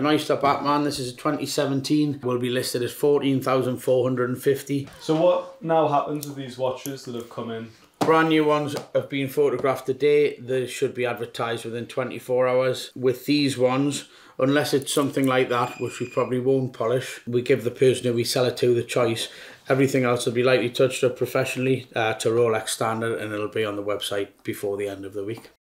Nice Oyster Batman, this is a 2017, will be listed as 14,450. So what now happens with these watches that have come in? Brand new ones have been photographed today. They should be advertised within 24 hours. With these ones, unless it's something like that, which we probably won't polish, we give the person who we sell it to the choice. Everything else will be lightly touched up professionally uh, to Rolex standard and it'll be on the website before the end of the week.